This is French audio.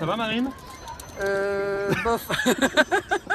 Ça va Marine? Euh, bof.